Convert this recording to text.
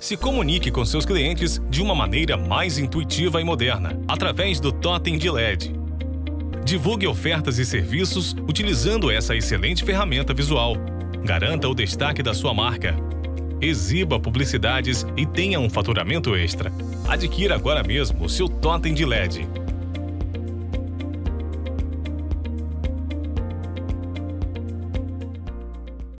Se comunique com seus clientes de uma maneira mais intuitiva e moderna, através do Totem de LED. Divulgue ofertas e serviços utilizando essa excelente ferramenta visual. Garanta o destaque da sua marca. Exiba publicidades e tenha um faturamento extra. Adquira agora mesmo o seu Totem de LED